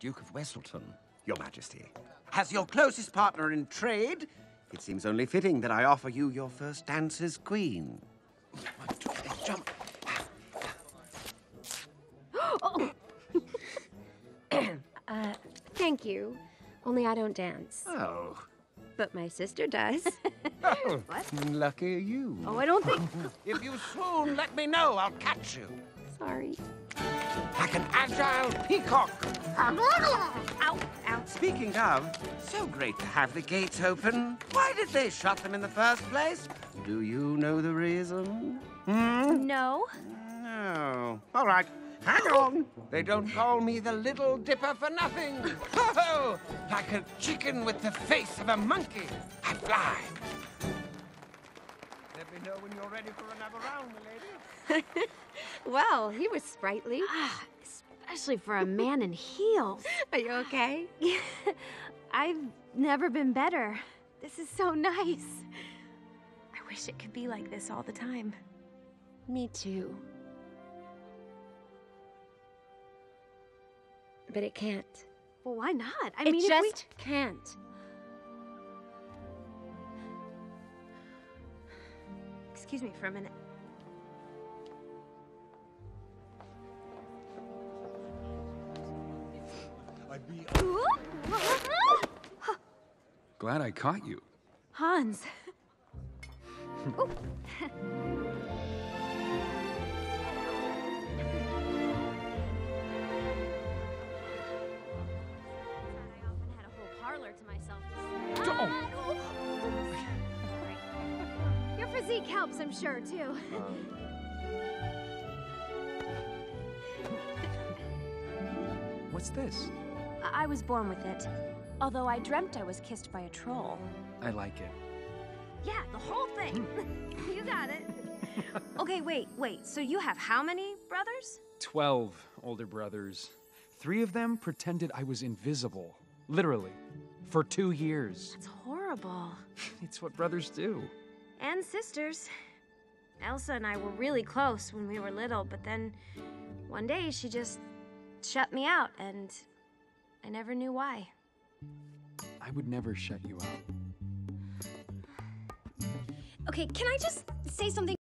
Duke of Weselton, Your Majesty. As your closest partner in trade, it seems only fitting that I offer you your first dance as queen. Jump. uh, thank you. Only I don't dance. Oh. But my sister does. oh. What? Lucky you. Oh, I don't think... if you swoon, let me know. I'll catch you. Sorry. Like an agile peacock. Ow, ow. Speaking of, so great to have the gates open. Why did they shut them in the first place? Do you know the reason? Hmm? No. No. All right. Hang on. They don't call me the Little Dipper for nothing. Ho-ho! like a chicken with the face of a monkey. I fly. Let me know when you're ready for another round, milady. well, he was sprightly. Especially for a man in heels. Are you okay? I've never been better. This is so nice. I wish it could be like this all the time. Me too. But it can't. Well, why not? I it mean, just we... can't. Excuse me for a minute. I'd be. Glad I caught you. Hans. Your physique helps, I'm sure, too. What's this? I was born with it. Although I dreamt I was kissed by a troll. I like it. Yeah, the whole thing. Hmm. you got it. okay, wait, wait. So you have how many brothers? Twelve older brothers. Three of them pretended I was invisible. Literally. For two years. That's horrible. it's what brothers do. And sisters. Elsa and I were really close when we were little, but then one day she just shut me out, and I never knew why. I would never shut you out. Okay, can I just say something?